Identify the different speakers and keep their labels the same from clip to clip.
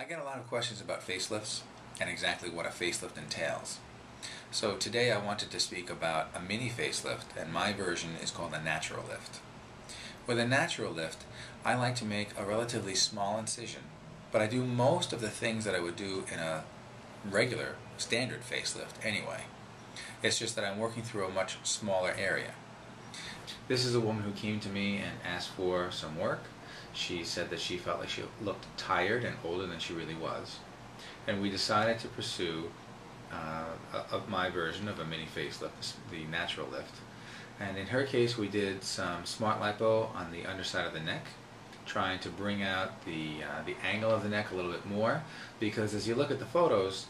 Speaker 1: I get a lot of questions about facelifts and exactly what a facelift entails. So today I wanted to speak about a mini facelift and my version is called a Naturalift. With a Naturalift, I like to make a relatively small incision, but I do most of the things that I would do in a regular, standard facelift anyway. It's just that I'm working through a much smaller area. This is a woman who came to me and asked for some work. She said that she felt like she looked tired and older than she really was. And we decided to pursue uh, of my version of a mini facelift, the Naturalift. And in her case, we did some smart lipo on the underside of the neck, trying to bring out the, uh, the angle of the neck a little bit more, because as you look at the photos,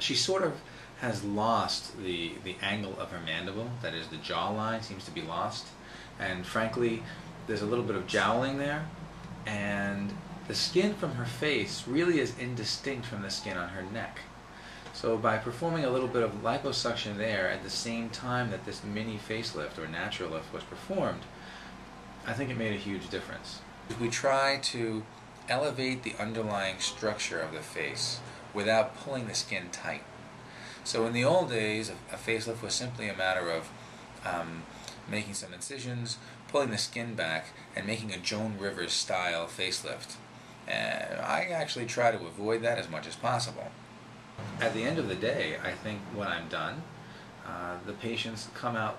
Speaker 1: she sort of has lost the, the angle of her mandible, that is the jawline seems to be lost, and frankly, there's a little bit of jowling there, and the skin from her face really is indistinct from the skin on her neck. So by performing a little bit of liposuction there at the same time that this mini facelift or Naturalift was performed, I think it made a huge difference. We try to elevate the underlying structure of the face without pulling the skin tight. So in the old days, a facelift was simply a matter of um, making some incisions, pulling the skin back, and making a Joan Rivers style facelift. And I actually try to avoid that as much as possible. At the end of the day, I think when I'm done, uh, the patients come out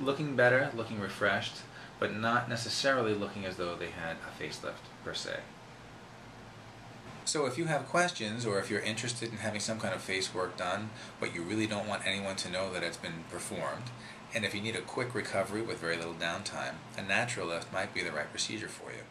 Speaker 1: looking better, looking refreshed, but not necessarily looking as though they had a facelift per se. So if you have questions or if you're interested in having some kind of face work done, but you really don't want anyone to know that it's been performed, and if you need a quick recovery with very little downtime, a Naturalift might be the right procedure for you.